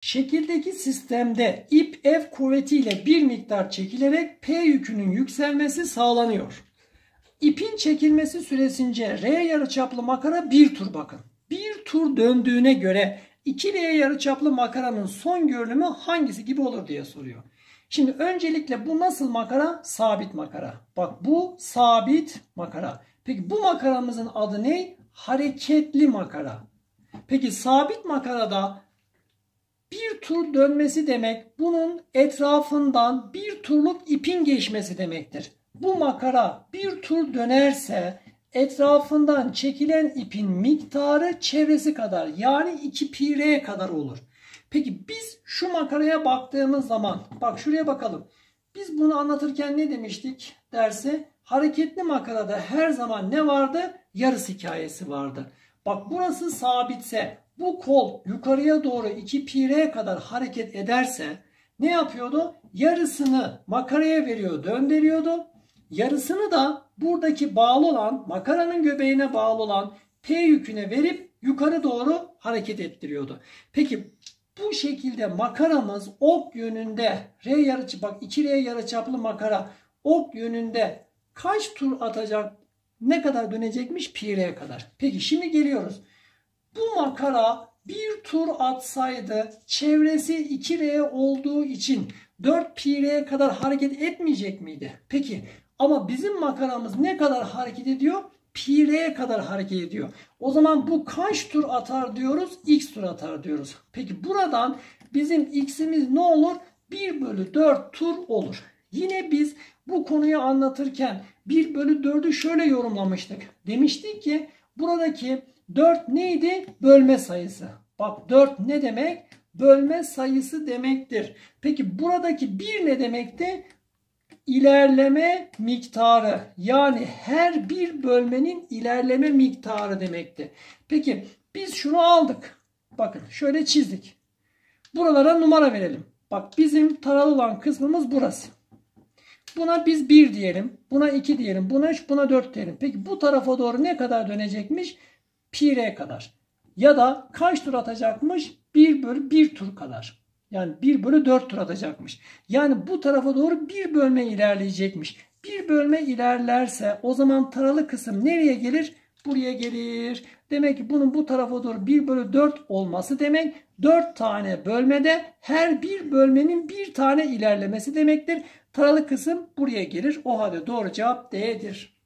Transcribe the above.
Şekildeki sistemde ip F kuvvetiyle bir miktar çekilerek P yükünün yükselmesi sağlanıyor. İpin çekilmesi süresince R yarıçaplı makara bir tur bakın. Bir tur döndüğüne göre 2R yarıçaplı makaranın son görünümü hangisi gibi olur diye soruyor. Şimdi öncelikle bu nasıl makara? Sabit makara. Bak bu sabit makara. Peki bu makaramızın adı ne? Hareketli makara. Peki sabit makarada bir tur dönmesi demek bunun etrafından bir turluk ipin geçmesi demektir. Bu makara bir tur dönerse etrafından çekilen ipin miktarı çevresi kadar yani 2 pi r kadar olur. Peki biz şu makaraya baktığımız zaman bak şuraya bakalım. Biz bunu anlatırken ne demiştik derse hareketli makarada her zaman ne vardı? Yarıs hikayesi vardı. Bak burası sabitse bu kol yukarıya doğru 2 pi r kadar hareket ederse ne yapıyordu? Yarısını makaraya veriyor, döndürüyordu. Yarısını da buradaki bağlı olan makaranın göbeğine bağlı olan P yüküne verip yukarı doğru hareket ettiriyordu. Peki bu şekilde makaramız ok yönünde R yarıçı bak 2R yarıçaplı makara ok yönünde kaç tur atacak ne kadar dönecekmiş pi r kadar. Peki şimdi geliyoruz. Bu makara bir tur atsaydı çevresi 2R olduğu için 4 pi r kadar hareket etmeyecek miydi? Peki ama bizim makaramız ne kadar hareket ediyor? Pi r kadar hareket ediyor. O zaman bu kaç tur atar diyoruz? X tur atar diyoruz. Peki buradan bizim x'imiz ne olur? 1 bölü 4 tur olur. Yine biz bu konuyu anlatırken 1 bölü 4'ü şöyle yorumlamıştık. Demiştik ki buradaki 4 neydi? Bölme sayısı. Bak 4 ne demek? Bölme sayısı demektir. Peki buradaki 1 ne demekti? ilerleme miktarı yani her bir bölmenin ilerleme miktarı demekti. Peki biz şunu aldık. Bakın şöyle çizdik. Buralara numara verelim. Bak bizim taralı olan kısmımız burası. Buna biz 1 diyelim. Buna 2 diyelim. Buna 3, buna 4 diyelim. Peki bu tarafa doğru ne kadar dönecekmiş? Pi kadar. Ya da kaç tur atacakmış? 1 bölü 1 tur kadar. Yani 1 bölü 4 tur atacakmış. Yani bu tarafa doğru bir bölme ilerleyecekmiş. Bir bölme ilerlerse o zaman taralı kısım nereye gelir? Buraya gelir. Demek ki bunun bu tarafa doğru 1 bölü 4 olması demek 4 tane bölmede her bir bölmenin bir tane ilerlemesi demektir. Taralı kısım buraya gelir. O halde doğru cevap D'dir.